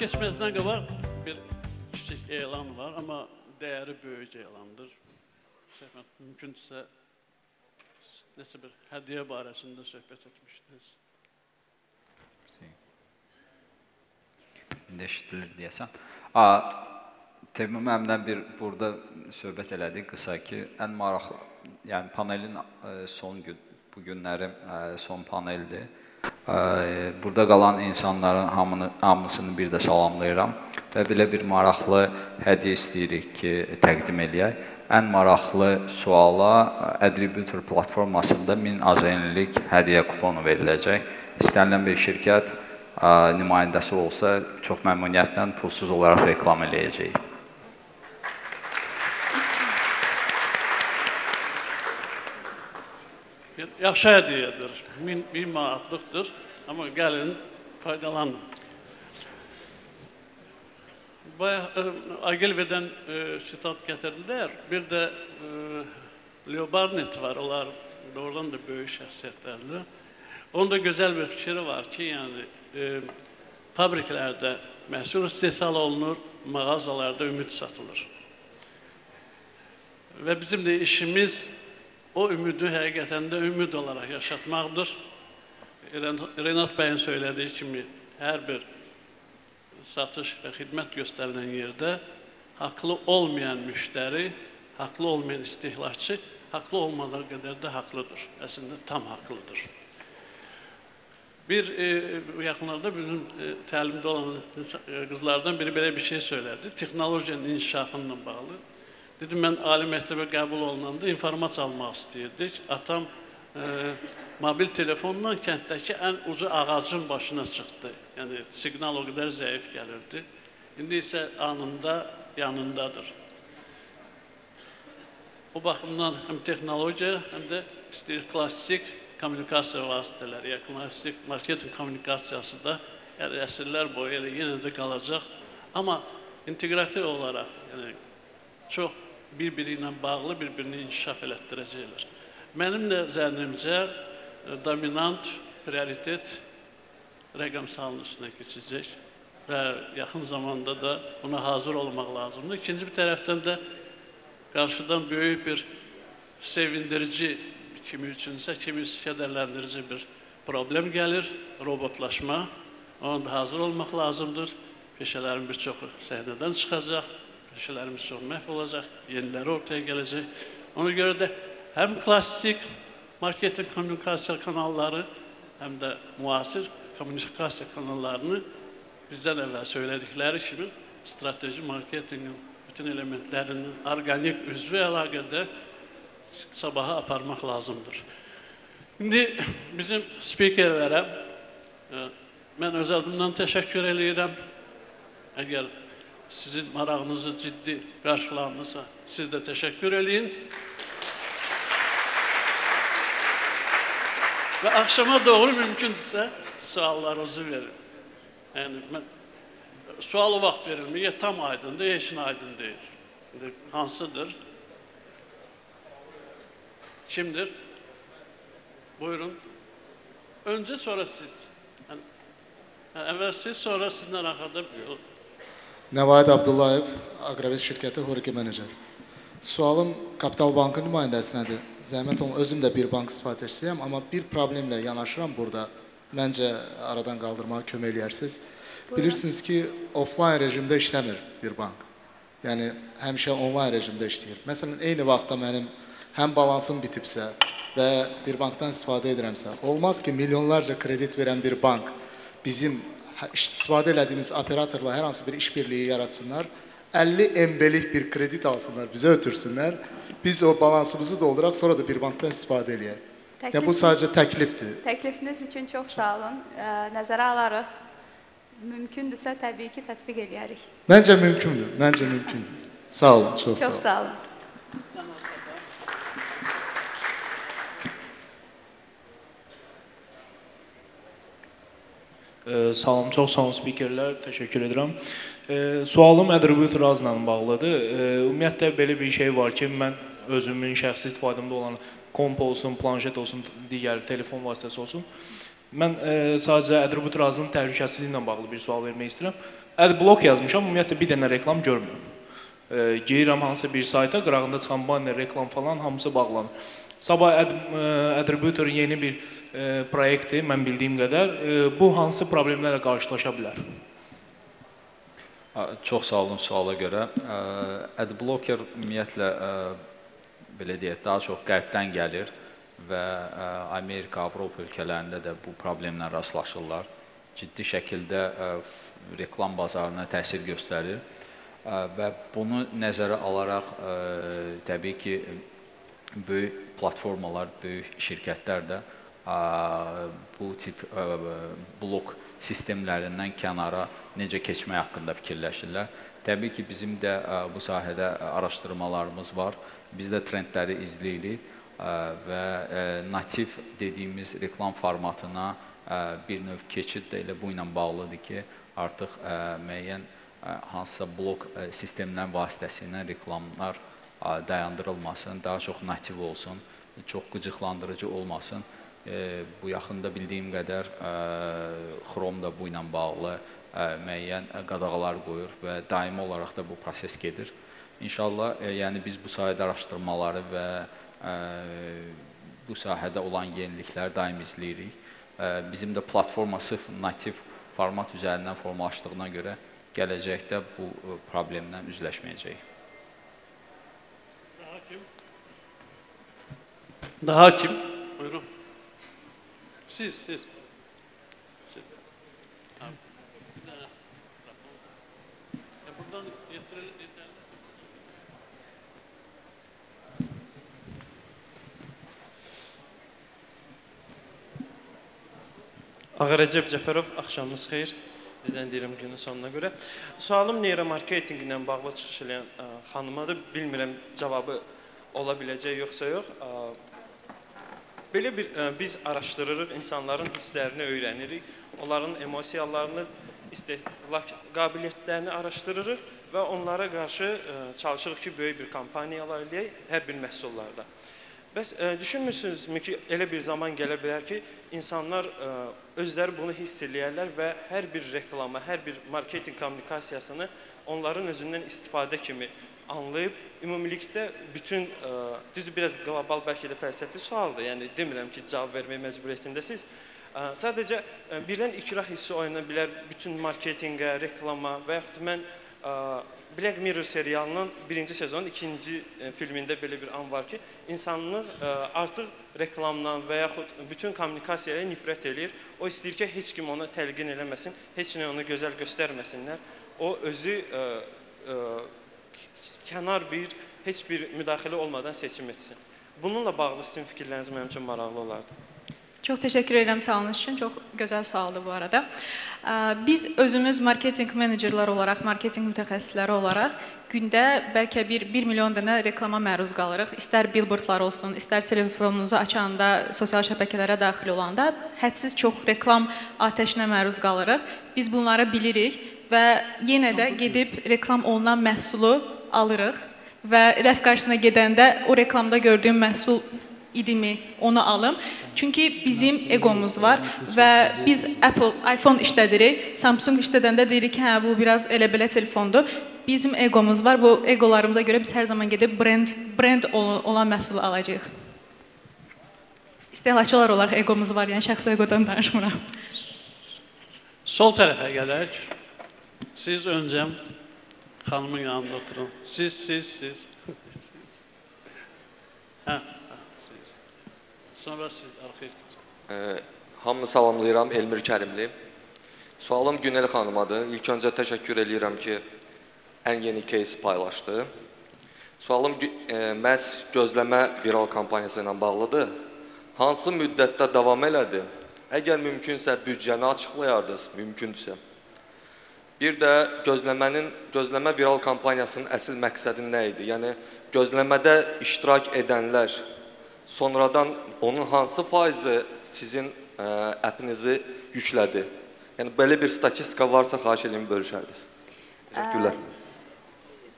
keçməzdən qabaq bir kiçik elan var, amma dəyəri böyük elandır. Səfət, mümkünsə nəsə bir hədiyyə barəsində söhbət etmişdiniz. İndi eşidilir deyəsən. A, Teymur müəllimdən bir burada söhbət elədik qısa ki, ən maraqlı, yəni panelin ə, son gün bu günlərin ə, son paneldir. Burada qalan insanların hamını hamısını bir də salamlayıram və belə bir maraqlı hədiyyə istəyirik ki, təqdim eləyək. Ən maraqlı suala Attributor platformasında 1000 AZN-lik hədiyyə kuponu veriləcək. İstənilən bir şirkət ə, nümayəndəsi olsa çox məmnuniyyətlə pulsuz olaraq reklam eləyəcəyik. Yaxşı hədiyyədir. 1000 1000 manatlıqdır, amma gəlin faydalanın. Bayaq e, Agilvedən e, sitat gətirdilər. Bir də e, Leo Barnett var. Onlar doğrudan da böyük şəxsiyyətlərdir. Onun da gözəl bir fikri var ki, yəni e, fabriklərdə məhsul istehsal olunur, mağazalarda ümid satılır. Və bizim də işimiz o ümidi həqiqətən də ümid olaraq yaşatmaqdır. Ren- Renat bəyin söylədiyi kimi hər bir satış və xidmət göstərilən yerdə haqlı olmayan müştəri, haqlı olmayan istehlakçı haqlı olmadığı qədər də haqlıdır. Əslində tam haqlıdır. Bir e, yaxınlarda bizim e, təlimdə olan qızlardan biri belə bir şey söylədi. Texnologiyanın inkişafıyla bağlı. Dedim mən ali məktəbə qəbul olunanda informasiya almaq istəyirdik. Atam e, mobil telefonla kənddəki ən ucu ağacın başına çıxdı. Yəni siqnal o qədər zəif gəlirdi. İndi isə anında yanındadır. O baxımdan həm texnologiya, həm də istəyir klassik kommunikasiya vasitələri, ya klassik marketinq kommunikasiyası da yəni əsrlər boyu elə yenə də qalacaq. Amma inteqrativ olaraq, yəni çox bir-biri ilə bağlı bir-birini inkişaf elətdirəcəklər. Mənim də zənnimcə e, dominant prioritet rəqəmsalın üstünə keçəcək və yaxın zamanda da buna hazır olmaq lazımdır. İkinci bir tərəfdən də qarşıdan böyük bir sevindirici kimi üçünsə, kimi kədərləndirici bir problem gəlir, robotlaşma. Ona da hazır olmaq lazımdır. Peşələrin bir çoxu səhnədən çıxacaq, peşələrimiz çox məhv olacaq, yeniləri ortaya gələcək. Ona görə də həm klassik marketinq kommunikasiya kanalları, həm də müasir kommunikasiya kanallarını bizdən əvvəl söylədikləri kimi strateji marketinqin bütün elementlərinin orqanik üzvü əlaqədə sabaha aparmaq lazımdır. İndi bizim spikerlərə e, mən öz adımdan təşəkkür eləyirəm. Əgər sizin marağınızı ciddi qarşılanırsa, siz də təşəkkür eləyin. Və axşama doğru mümkündürsə suallarınızı verin. Yəni mən sualı vaxt verilmir. Ya tam aydındır, ya heç nə aydın deyil. İndi hansıdır? Kimdir? Buyurun. Önce sonra siz. Yəni, yəni əvvəl siz, sonra sizdən arxada Nəvayət Abdullayev, Aqraves şirkəti Horiki menecer. Sualım Kapital Bankı nümayəndəsinədir. Zəhmət olun, özüm də bir bank istifadeçisiyəm, amma bir problemlə yanaşıram burada. Məncə aradan qaldırmağa kömək eləyərsiniz. Bilirsiniz ki, offline rejimdə işləmir bir bank. Yəni həmişə onlayn rejimdə işləyir. Məsələn, eyni vaxtda mənim həm balansım bitibsə və bir bankdan istifadə edirəmsə, olmaz ki, milyonlarca kredit verən bir bank bizim istifadə elədiyimiz operatorla hər hansı bir işbirliyi yaratsınlar. 50 MB-lik bir kredit alsınlar, bizə ötürsünlər. Biz o balansımızı dolduraq, sonra da bir bankdan istifadə eləyək. Yəni bu sadəcə təklifdir. Təklifiniz üçün çox sağ olun. Nəzərə alarıq. Mümkündürsə təbii ki, tətbiq eləyərik. Məncə mümkündür, məncə mümkündür. Sağ olun, çox sağ Çox olun. sağ olun. Salam, çox sağ olun spikerlər, təşəkkür edirəm. Sualım attributor azla bağlıdır. Ümumiyyətlə belə bir şey var ki, mən özümün şəxsi istifadəmdə olan komp olsun, planşet olsun, digər telefon vasitəsi olsun. Mən ə, sadəcə attributor azın təhlükəsizliyi ilə bağlı bir sual vermək istəyirəm. adblock yazmışam, ümumiyyətlə bir dənə reklam görmürəm. E, girirəm hansısa bir sayta, qırağında çıxan banner, reklam falan hamısı bağlanır. Sabah e, Attributor yeni bir e, proyektdir, mən bildiyim qədər. E, bu hansı problemlərlə qarşılaşa bilər? Çox sağ olun suala görə. Adblocker ümumiyyətlə belə deyək, daha çox qərbdən gəlir və Amerika, Avropa ölkələrində də bu problemlə rastlaşırlar. Ciddi şəkildə reklam bazarına təsir göstərir və bunu nəzərə alaraq təbii ki böyük platformalar, böyük şirkətlər də bu tip blok sistemlərindən kənara necə keçmək haqqında fikirləşirlər. Təbii ki, bizim də bu sahədə araşdırmalarımız var. Biz də trendləri izləyirik və ə, nativ dediyimiz reklam formatına bir növ keçid də elə bu ilə bağlıdır ki, artıq ə, müəyyən ə, hansısa blok sistemlər vasitəsilə reklamlar dayandırılmasın, daha çox nativ olsun, çox qıcıqlandırıcı olmasın. E, bu yaxında bildiyim qədər ə, Chrome da bu ilə bağlı ə, müəyyən qadağalar qoyur və daimi olaraq da bu proses gedir. İnşallah, e, yəni biz bu sahədə araşdırmaları və ə, bu sahədə olan yenilikləri daim izləyirik. Ə, Bizim də platforma sırf nativ format üzərindən formalaşdığına görə gələcəkdə bu ə, problemlə üzləşməyəcəyik. Daha kim? Buyurun. Siz, siz. Siz. Tamam. Buradan getirelim. internet. Ağarəcəb Cəfərov, axşamınız xeyir. Nədən deyirəm günün sonuna görə. Sualım neyromarketinq ilə bağlı çıxış edən xanımadır. Bilmirəm cavabı ola biləcək yoxsa yox. Ə, Belə bir ə, biz araşdırırıq, insanların hisslərini öyrənirik, onların emosiyalarını, istehlak qabiliyyətlərini araşdırırıq və onlara qarşı ə, çalışırıq ki, böyük bir kampaniyalar eləyək hər bir məhsullarda. Bəs ə, düşünmürsünüzmü ki, elə bir zaman gələ bilər ki, insanlar ə, özləri bunu hiss eləyərlər və hər bir reklama, hər bir marketinq kommunikasiyasını onların özündən istifadə kimi anlayıb ümumilikdə bütün ə, düzdür biraz qlobal bəlkə də fəlsəfi sualdır. Yəni demirəm ki, cavab vermək məcburiyyətindəsiz. Ə, Sadəcə ə, birdən ikrah hissi oyana bilər bütün marketinqə, reklama və yaxud mən Black Mirror serialının birinci sezonun ikinci e, filmində belə bir an var ki, insanlıq e, artıq reklamdan və yaxud bütün kommunikasiyaya nifrət eləyir. O istəyir ki, heç kim ona təlqin eləməsin, heç nə ona gözəl göstərməsinlər. O özü e, e, kənar bir, heç bir müdaxilə olmadan seçim etsin. Bununla bağlı sizin fikirləriniz mənim üçün maraqlı olardı. Çox təşəkkür edirəm sualınız üçün. Çox gözəl sualdır bu arada. Biz özümüz marketinq menecerlər olaraq, marketinq mütəxəssisləri olaraq gündə bəlkə bir 1 milyon dənə reklama məruz qalırıq. İstər billboardlar olsun, istər telefonunuzu açanda, sosial şəbəkələrə daxil olanda hədsiz çox reklam atəşinə məruz qalırıq. Biz bunları bilirik və yenə də gedib reklam olunan məhsulu alırıq və rəf qarşısına gedəndə o reklamda gördüyüm məhsul idimi onu alım. Çünki bizim egomuz var və biz Apple, iPhone işlədirik. Samsung işlədəndə deyirik ki, hə bu biraz elə belə telefondur. Bizim egomuz var. Bu egolarımıza görə biz hər zaman gedib brend brend ol- olan məhsulu alacağıq. İstehlakçılar olaraq egomuz var, yəni şəxsi egodan danışmıram. Sol tərəfə gələk. Siz öncə xanımın yanında oturun. Siz, siz, siz. hə, hə, siz. Sonra siz arxaya keçin. Hamını salamlayıram, Elmir Kərimli. Sualım Günel xanımadır. İlk öncə təşəkkür eləyirəm ki, ən yeni case paylaşdı. Sualım e, məhz gözləmə viral kampaniyası ilə bağlıdır. Hansı müddətdə davam elədi? Əgər mümkünsə büdcəni açıqlayardınız, mümkündürsə. Bir də gözləmənin gözləmə viral kampaniyasının əsl məqsədi nə idi? Yəni gözləmədə iştirak edənlər sonradan onun hansı faizi sizin ə, appinizi yüklədi? Yəni belə bir statistika varsa xahiş edirəm bölüşərdiniz. Təşəkkürlər.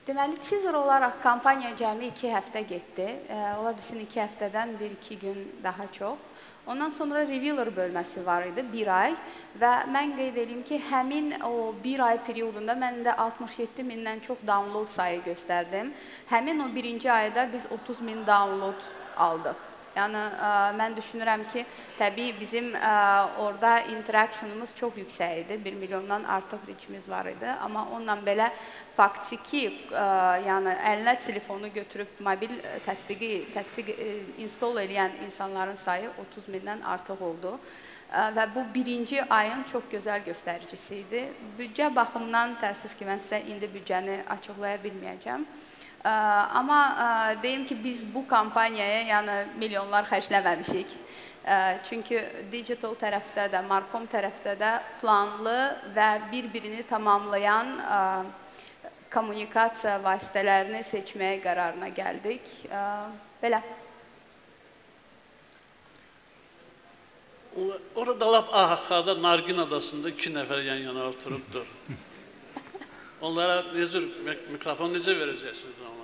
Deməli, teaser olaraq kampaniya cəmi 2 həftə getdi. E, ola bilsin 2 həftədən 1-2 gün daha çox. Ondan sonra revealer bölməsi var idi 1 ay və mən qeyd edeyim ki, həmin o 1 ay periodunda məndə 67 mindən çox download sayı göstərdim. Həmin o birinci ayda biz 30 min download aldıq. Yəni ə, mən düşünürəm ki, təbii bizim ə, orada interactionumuz çox yüksək idi. 1 milyondan artıq reachimiz var idi, amma onunla belə faktiki, ə, yəni əlinə telefonu götürüb mobil tətbiqi tətbiq ə, install edən insanların sayı 30 mindən artıq oldu. Və bu birinci ayın çox gözəl göstəricisi idi. Büdcə baxımından təəssüf ki, mən sizə indi büdcəni açıqlaya bilməyəcəm. Amma ə, deyim ki, biz bu kampaniyaya yəni milyonlar xərcləməmişik. Çünki digital tərəfdə də, Markom tərəfdə də planlı və bir-birini tamamlayan ə, kommunikasiya vasitələrini seçməyə qərarına gəldik. Belə. Orada lap Ahaqada Nargin adasında iki nəfər yan-yana oturubdur. Onlara necə mikrofon necə verəcəksiniz onlara?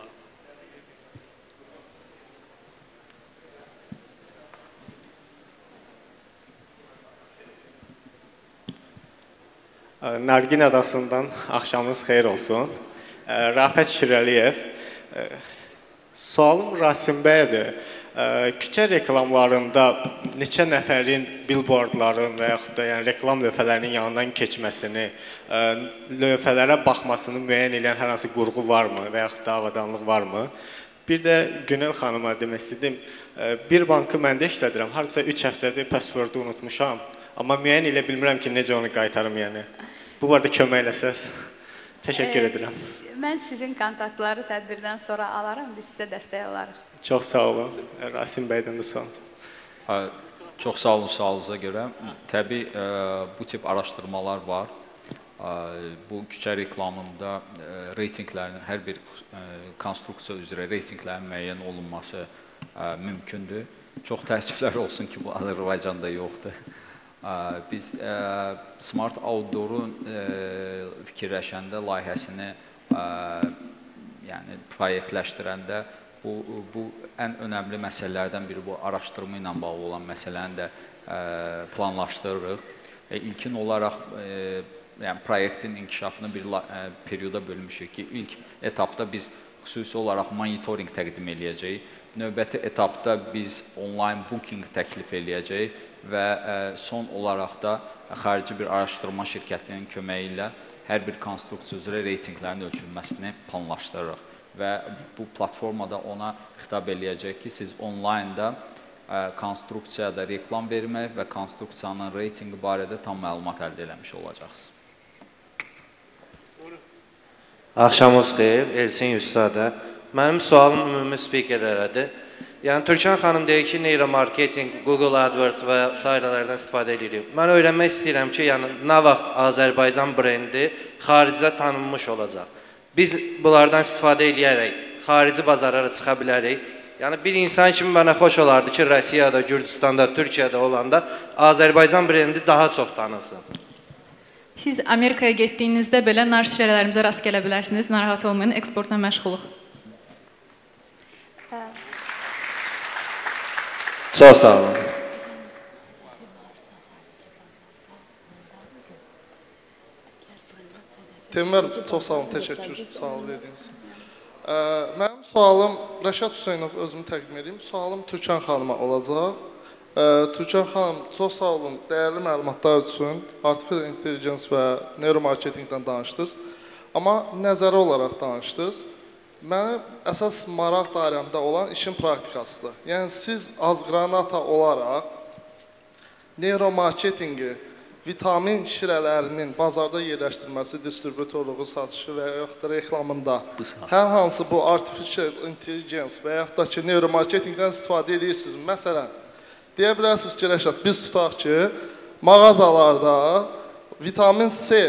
Nargin adasından axşamınız xeyir olsun. Rafət Şirəliyev. Sualım Rasim bəyədir. Küçə reklamlarında neçə nəfərin billboardların və yaxud da yəni reklam lövhələrinin yanından keçməsini, lövhələrə baxmasını müəyyən edən hər hansı qurğu varmı və yaxud da avadanlıq varmı? Bir də Günel xanıma demək istədim. Bir bankı məndə işlədirəm. Hardasa 3 həftədir passwordu unutmuşam. Amma müəyyən elə bilmirəm ki, necə onu qaytarım yəni. Bu barədə kömək eləsəz. Təşəkkür Ə, edirəm. Mən sizin kontaktları tədbirdən sonra alaram, biz sizə dəstək olarıq. Çox sağ olun. Rasim bəydən də sual. Çox sağ olun sualınıza görə. Təbii ə, bu tip araşdırmalar var. Ə, Bu küçə reklamında ə, reytinqlərin hər bir ə, konstruksiya üzrə reytinqlərin müəyyən olunması ə, mümkündür. Çox təəssüflər olsun ki, bu Azərbaycanda yoxdur. Biz Smart Outdoor-un ə, fikirləşəndə layihəsini yəni proyektləşdirəndə bu bu ən önəmli məsələlərdən biri bu araşdırma ilə bağlı olan məsələni də planlaşdırırıq. İlkin olaraq yəni proyektin inkişafını bir perioda bölmüşük ki, ilk etapda biz xüsusi olaraq monitorinq təqdim eləyəcəyik. Növbəti etapda biz onlayn booking təklif eləyəcəyik və ə, son olaraq da xarici bir araşdırma şirkətinin köməyi ilə hər bir konstruksiya üzrə reytinqlərin ölçülməsini planlaşdırırıq və bu platformada ona xitab eləyəcək ki, siz onlaynda ə, konstruksiyada reklam vermək və konstruksiyanın reytinqi barədə tam məlumat əldə etmiş olacaqsınız. Axşamınız xeyir, Elsin Yusadə. Mənim sualım ümumi spikerlərədir. Yəni Türkan xanım deyir ki, neyromarketinq, Google AdWords və sairələrdən istifadə edirik. Mən öyrənmək istəyirəm ki, yəni nə vaxt Azərbaycan brendi xaricdə tanınmış olacaq. Biz bunlardan istifadə edərək xarici bazarlara çıxa bilərik. Yəni bir insan kimi mənə xoş olardı ki, Rusiyada, Gürcüstanda, Türkiyədə olanda Azərbaycan brendi daha çox tanınsın. Siz Amerikaya getdiyinizdə belə nar şirələrimizə rast gələ bilərsiniz. Narahat olmayın, eksportla məşğuluq. Çox sağ olun. Teymur müəllim, çox sağ olun, təşəkkür, sağ olun verdiyiniz üçün. Ə, Mənim sualım Rəşad Hüseynov özümü təqdim edeyim. Sualım Türkan xanıma olacaq. Ə, Türkan xanım, çox sağ olun dəyərli məlumatlar üçün. Artificial intelligence və neuromarketinqdən danışdınız. Amma nəzəri olaraq danışdınız. Mənim əsas maraq dairəmdə olan işin praktikasıdır. Yəni siz azqranata olaraq neuromarketinqi vitamin şirələrinin bazarda yerləşdirilməsi, distributorluğu, satışı və yaxud da reklamında hər hansı bu artificial intelligence və yaxud da ki, neuromarketinqdən istifadə edirsiniz. Məsələn, deyə bilərsiniz ki, Rəşad, biz tutaq ki, mağazalarda vitamin C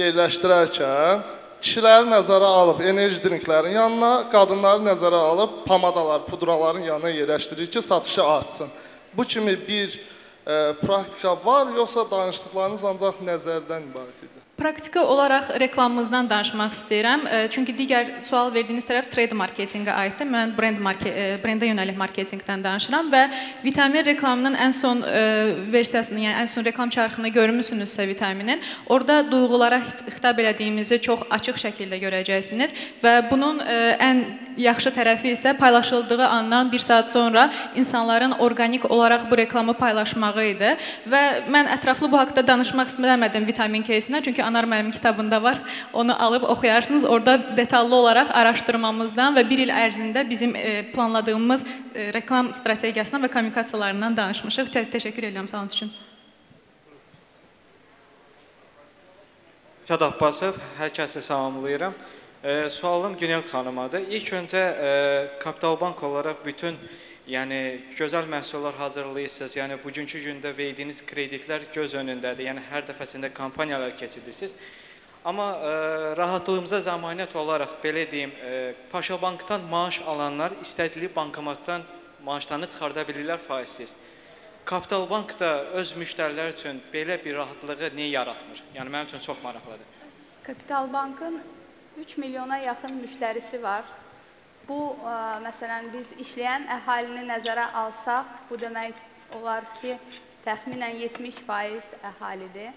yerləşdirərkən kişiləri nəzərə alıb enerji drinklərin yanına, qadınları nəzərə alıb pomadalar, pudraların yanına yerləşdirir ki, satışı artsın. Bu kimi bir e, praktika var, yoxsa danışdıqlarınız ancaq nəzərdən ibarət idi? Praktiki olaraq reklamımızdan danışmaq istəyirəm. E, çünki digər sual verdiyiniz tərəf trade marketinqə aiddir. Mən brend market brendə yönəlik marketinqdən danışıram və vitamin reklamının ən son e, versiyasını, yəni ən son reklam çarxını görmüsünüzsə vitaminin, orada duyğulara xitab elədiyimizi çox açıq şəkildə görəcəksiniz və bunun e, ən yaxşı tərəfi isə paylaşıldığı andan 1 saat sonra insanların orqanik olaraq bu reklamı paylaşmağı idi və mən ətraflı bu haqqda danışmaq istəmədim vitamin кейsinə, çünki Anar müəllimin kitabında var. Onu alıb oxuyarsınız. Orada detallı olaraq araşdırmamızdan və 1 il ərzində bizim e, planladığımız e, reklam strategiyasından və kommunikasiyalarından danışmışıq. Təşəkkür edirəm sağolunuz üçün. Şad Abbasov, hər kəsi salamlayıram. E, sualım Günel xanımadır. İlk öncə e, Kapital Bank olaraq bütün yəni gözəl məhsullar hazırlayırsınız. Yəni bugünkü gündə verdiyiniz kreditlər göz önündədir. Yəni hər dəfəsində kampaniyalar keçirirsiniz. Amma ə, e, rahatlığımıza zəmanət olaraq belə deyim, ə, e, Paşa bankdan maaş alanlar istədikləri bankomatdan maaşlarını çıxarda bilirlər faizsiz. Kapital Bank da öz müştərilər üçün belə bir rahatlığı niyə yaratmır? Yəni mənim üçün çox maraqlıdır. Kapital Bankın 3 milyona yaxın müştərisi var. Bu, ə, məsələn, biz işləyən əhalini nəzərə alsaq, bu demək olar ki, təxminən 70% əhalidir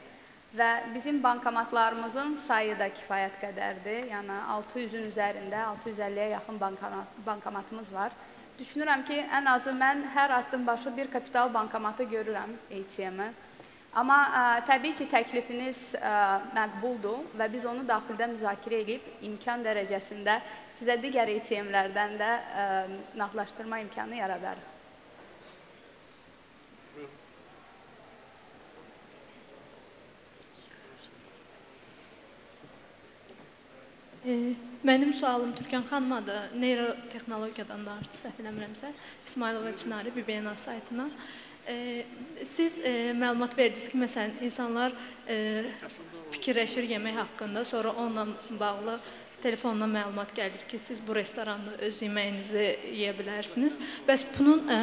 və bizim bankomatlarımızın sayı da kifayət qədərdir. Yəni 600-ün üzərində, 650-yə yaxın bankomat, bankomatımız var. Düşünürəm ki, ən azı mən hər addım başı bir kapital bankomatı görürəm ATM-i. Amma ə, təbii ki, təklifiniz ə, məqbuldur və biz onu daxildə müzakirə edib imkan dərəcəsində sizə digər ATM-lərdən də ə, e, nağdlaşdırma imkanı yaradar. E, mənim sualım Türkan xanımadır. Neyrotexnologiyadan danışdı, səhv eləmirəmsə. İsmailova Çinari BBNA saytına. E, siz e, məlumat verdiniz ki, məsələn, insanlar e, fikirləşir yemək haqqında, sonra onunla bağlı telefondan məlumat gəlir ki, siz bu restoranda öz yeməyinizi yeyə bilərsiniz. Bəs bunun ə,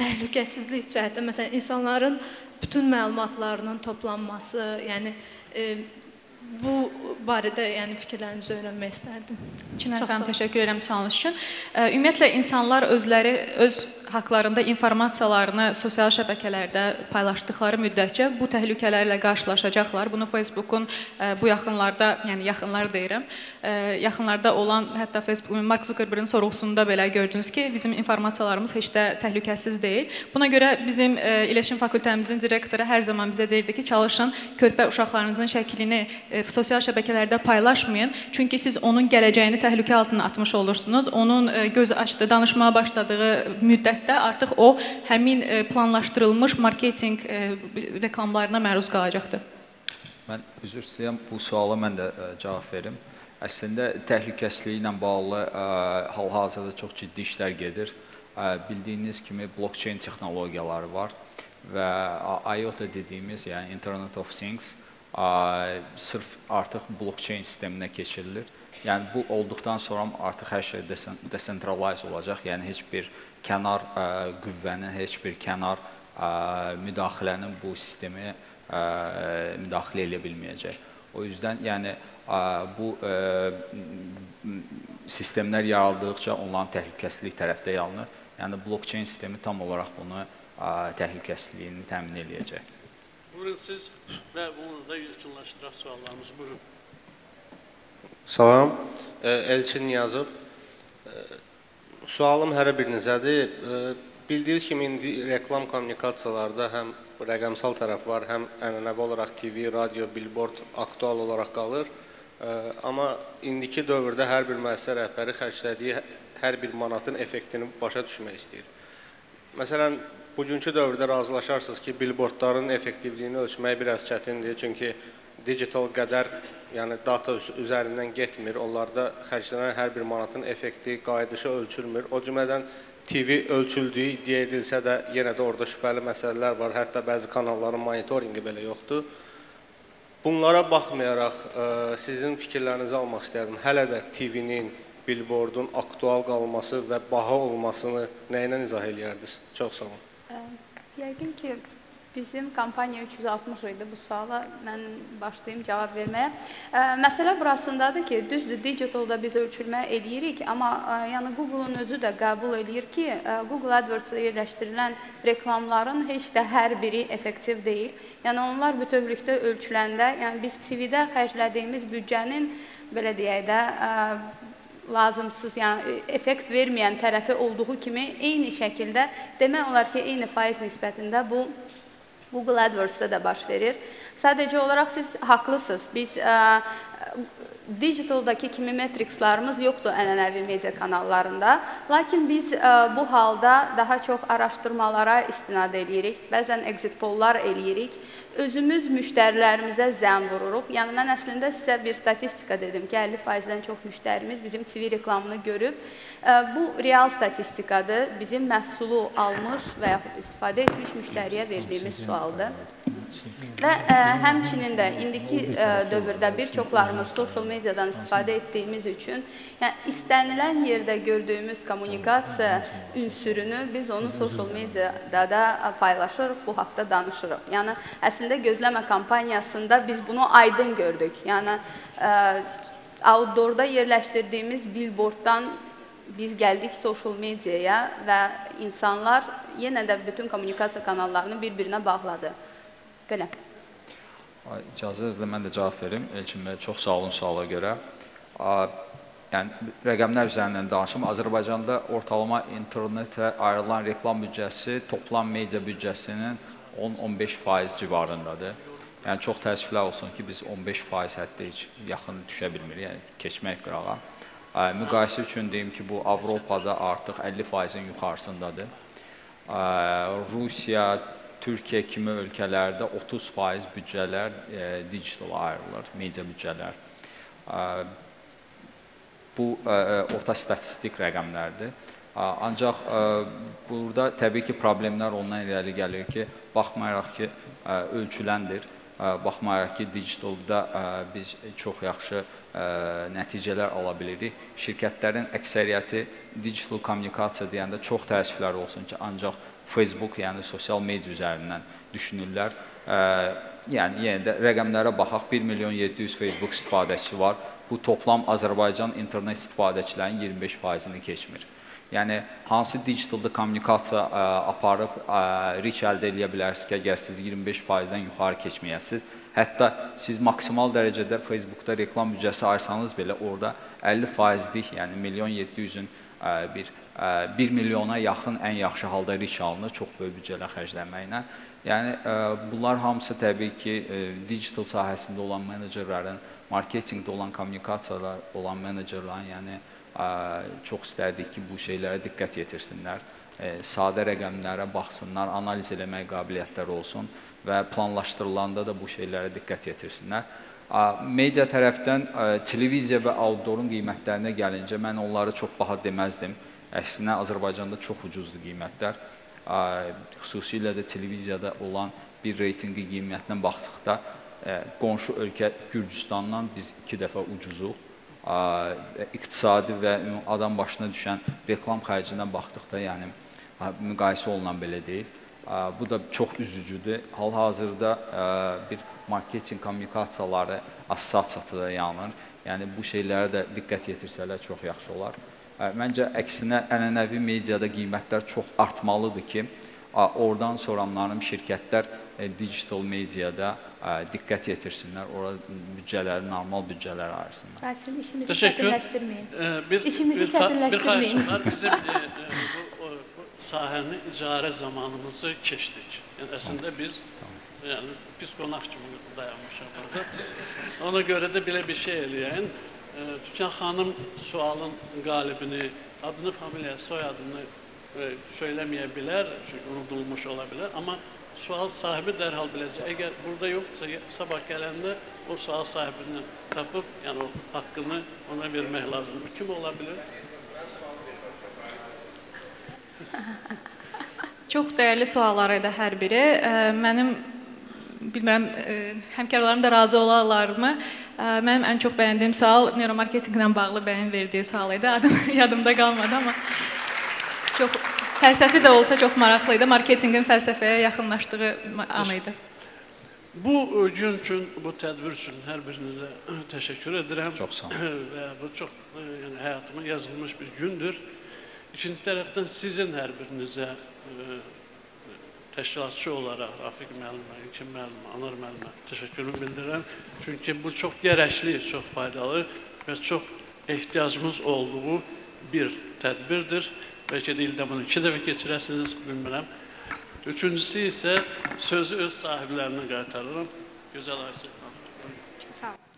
təhlükəsizlik cəhətdə məsələn insanların bütün məlumatlarının toplanması, yəni ə, bu barədə yəni fikirlərinizi öyrənmək istərdim. Çinər xanım, təşəkkür edirəm sualınız üçün. Ümumiyyətlə insanlar özləri öz haqlarında informasiyalarını sosial şəbəkələrdə paylaşdıkları müddətcə bu təhlükələrlə qarşılaşacaqlar. Bunu Facebookun bu yaxınlarda, yəni yaxınlar deyirəm, yaxınlarda olan hətta Facebook Mark Zuckerbergin sorğusunda belə gördünüz ki, bizim informasiyalarımız heç də təhlükəsiz deyil. Buna görə bizim iletişim fakültəmizin direktoru hər zaman bizə deyirdi ki, çalışın körpə uşaqlarınızın şəklini sosial şəbəkələrdə paylaşmayın. Çünki siz onun gələcəyini təhlükə altına atmış olursunuz. Onun e, göz açdı, danışmağa başladığı müddətdə artıq o həmin e, planlaşdırılmış marketinq e, reklamlarına məruz qalacaqdır. Mən üzr istəyirəm, bu suala mən də cavab verim. Əslində təhlükəsizliyi ilə bağlı hal-hazırda çox ciddi işlər gedir. Bildiyiniz kimi blockchain texnologiyaları var və IoT dediyimiz, yəni Internet of Things sırf artıq blockchain sisteminə keçirilir. Yəni bu olduqdan sonra artıq hər şey desentralize olacaq. Yəni heç bir kənar ə, qüvvənin, heç bir kənar ə, müdaxilənin bu sistemi ə, müdaxilə edə bilməyəcək. O yüzden yəni ə, bu ə, sistemlər yaraldıqca onların təhlükəsizlik tərəfdə yanılır. Yəni blockchain sistemi tam olaraq bunu ə, təhlükəsizliyini təmin edəcək. Buyurun siz və bunu da yekunlaşdıraq suallarımızı. Buyurun. Salam, Elçin Niyazov. Sualım hər birinizədir. Bildiyiniz kimi indi reklam kommunikasiyalarda həm rəqəmsal tərəf var, həm ənənəvi olaraq TV, radio, billboard aktual olaraq qalır. Amma indiki dövrdə hər bir müəssisə rəhbəri xərclədiyi hər bir manatın effektini başa düşmək istəyir. Məsələn, bugünkü dövrdə razılaşarsınız ki, billboardların effektivliyini ölçmək biraz çətindir. Çünki digital qədər, yəni data üzərindən getmir. Onlarda xərclənən hər bir manatın effekti, qayıdışı ölçülmür. O cümlədən TV ölçüldüyü iddia edilsə də yenə də orada şübhəli məsələlər var. Hətta bəzi kanalların monitorinqi belə yoxdur. Bunlara baxmayaraq ə, sizin fikirlərinizi almaq istərdim. Hələ də TV-nin, billboardun aktual qalması və baha olmasını nə ilə izah eləyərdiniz? Çox sağ olun. Yəqin ki, Bizim kampaniya 360 idi. Bu suala mən başlayım cavab verməyə. Ə, məsələ burasındadır ki, düzdür, digitalda biz ölçülmə eləyirik, amma ə, yəni Google-un özü də qəbul eləyir ki, ə, Google AdWords-a yerləşdirilən reklamların heç də hər biri effektiv deyil. Yəni onlar bütövlükdə ölçüləndə, yəni biz TV-də xərclədiyimiz büdcənin belə deyək də lazımsız, yəni effekt verməyən tərəfi olduğu kimi eyni şəkildə demək olar ki, eyni faiz nisbətində bu Google AdWords-da da baş verir. Sadəcə olaraq siz haqlısınız. Biz ə, digitaldakı kimi metrikslarımız yoxdur ənənəvi media kanallarında. Lakin biz ə, bu halda daha çox araşdırmalara istinad eləyirik. Bəzən exit polllar eləyirik. Özümüz müştərilərimizə zəm vururuq. Yəni mən əslində sizə bir statistika dedim ki, 50%-dən çox müştərimiz bizim TV reklamını görüb. Bu real statistikadır. Bizim məhsulu almış və yaxud istifadə etmiş müştəriyə verdiyimiz sualdır. Və ə, həmçinin də indiki ə, dövrdə bir çoxlarımız sosial mediadan istifadə etdiyimiz üçün, yəni istənilən yerdə gördüyümüz kommunikasiya ünsürünü biz onu sosial mediada da paylaşırıq, bu haqqda danışırıq. Yəni əslində gözləmə kampaniyasında biz bunu aydın gördük. Yəni ə, outdoorda yerləşdirdiyimiz billboarddan biz gəldik sosial mediaya və insanlar yenə də bütün kommunikasiya kanallarını bir-birinə bağladı. Belə. İcazənizlə mən də cavab verim. Elçin bəy, çox sağ olun suala görə. Yəni rəqəmlər üzərindən danışım. Azərbaycanda ortalama internetə ayrılan reklam büdcəsi toplam media büdcəsinin 10-15% civarındadır. Yəni çox təəssüflər olsun ki, biz 15% hətta heç yaxın düşə bilmirik, yəni keçmək qırağa. Müqayisə üçün deyim ki, bu Avropada artıq 50%-in yuxarısındadır. Rusiya, Türkiyə kimi ölkələrdə 30% büdcələr digital ayrılır, media büdcələr. Bu orta statistik rəqəmlərdir. Ancaq burada təbii ki, problemlər ondan irəli gəlir ki, baxmayaraq ki, ölçüləndir, baxmayaraq ki, digitalda biz çox yaxşı nəticələr ala bilirik. Şirkətlərin əksəriyyəti digital kommunikasiya deyəndə çox təəssüflər olsun ki, ancaq Facebook, yəni sosial media üzərindən düşünürlər. Yəni yenə də rəqəmlərə baxaq, 1 milyon 700 Facebook istifadəçisi var. Bu toplam Azərbaycan internet istifadəçilərinin 25%-ni keçmir. Yəni hansı digitalda kommunikasiya ə, aparıb ə, reach əldə edə bilərsiniz ki, əgər siz 25%-dən yuxarı keçməyəsiniz Hətta siz maksimal dərəcədə Facebookda reklam büdcəsi ayırsanız belə orada 50%lik, yəni milyon 700-ün bir 1 milyona yaxın ən yaxşı halda reach alınır çox böyük büdcələr xərclənməklə. Yəni bunlar hamısı təbii ki, digital sahəsində olan menecerlərin, marketinqdə olan kommunikasiyalar olan menecerlərin, yəni çox istərdik ki, bu şeylərə diqqət yetirsinlər. Sadə rəqəmlərə baxsınlar, analiz eləmək qabiliyyətləri olsun və planlaşdırılanda da bu şeylərə diqqət yetirsinlər. Media tərəfdən televiziya və outdoorun qiymətlərinə gəlincə mən onları çox baha deməzdim. Əksinə Azərbaycanda çox ucuzdur qiymətlər. Xüsusilə də televiziyada olan bir reytinqi qiymətinə baxdıqda qonşu ölkə Gürcüstandan biz 2 dəfə ucuzuq. İqtisadi və adam başına düşən reklam xərcindən baxdıqda, yəni müqayisə olunan belə deyil. Bu da çox üzücüdür. Hal-hazırda bir marketinq kommunikasiyaları assosiasiyada yanır. Yəni bu şeylərə də diqqət yetirsələr çox yaxşı olar. Məncə əksinə ənənəvi mediada qiymətlər çox artmalıdır ki, oradan sonra mənim şirkətlər digital mediada diqqət yetirsinlər, ora büdcələri normal büdcələr ayırsınlar. Rasim işimizi çətinləşdirməyin. Bir, işimizi bir, çətinləşdirməyin. Bir xahişim var. Bizim e, e, bu, bu sahəni icarə zamanımızı keçdik. Yəni əslində biz yəni pis qonaq kimi dayanmışıq burada. Ona görə də belə bir şey eləyən. Tükan xanım sualın qalibini, adını, familiyası, soyadını e, söyləməyə bilər, çünki unudulmuş ola bilər, amma sual sahibi dərhal biləcək. Əgər burada yoxsa sabah gələndə o sual sahibini tapıb, yəni o haqqını ona vermək lazımdır. Kim ola bilər? Çox dəyərli suallar idi hər biri. Mənim bilmirəm həmkarlarım da razı olarlarmı? Mənim ən çox bəyəndiyim sual neuromarketinqlə bağlı bəyin verdiyi sual idi. Adım yadımda qalmadı amma çox fəlsəfi də olsa çox maraqlı idi. Marketinqin fəlsəfəyə yaxınlaşdığı an idi. Bu gün üçün, bu tədbir üçün hər birinizə təşəkkür edirəm. Çox sağ olun. Və bu çox e, yəni həyatıma yazılmış bir gündür. İkinci tərəfdən sizin hər birinizə e, təşkilatçı olaraq Rafiq müəllimə, İlkin müəllimə, Anar müəllimə təşəkkürümü bildirirəm. Çünki bu çox gərəkli, çox faydalı və çox ehtiyacımız olduğu bir tədbirdir. Bəlkə də ildə bunu iki dəfə keçirəsiniz, bilmirəm. Üçüncüsü isə sözü öz sahiblərinə qaytarıram. Gözəl xanım. Sağ olun.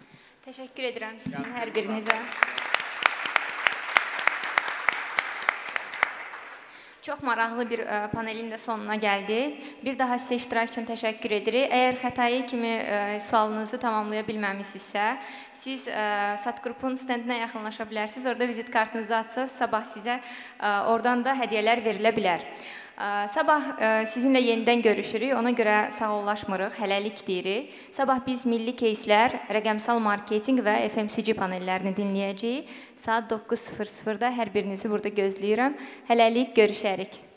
Təşəkkür edirəm sizin hər birinizə. Çox maraqlı bir ə, panelin də sonuna gəldik. Bir daha sizə iştirak üçün təşəkkür edirik. Əgər Xətai kimi ə, sualınızı tamamlaya bilməmisinizsə, siz ə, Sat qrupun stendinə yaxınlaşa bilərsiniz. Orada vizit kartınızı atsaz, sabah sizə oradan da hədiyyələr verilə bilər. Sabah sizinlə yenidən görüşürük. Ona görə sağollaşmırıq, hələlik deyirik. Sabah biz milli кейslər, rəqəmsal marketinq və FMCG panellərini dinləyəcəyik. Saat 9:00-da hər birinizi burada gözləyirəm. Hələlik görüşərik.